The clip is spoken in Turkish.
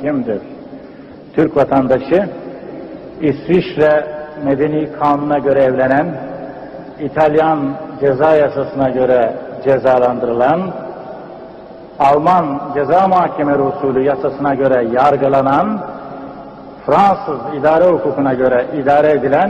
kimdir? Türk vatandaşı, İsviçre Medeni kanuna göre evlenen, İtalyan ceza yasasına göre cezalandırılan, Alman ceza mahkemeleri usulü yasasına göre yargılanan, Fransız idare hukukuna göre idare edilen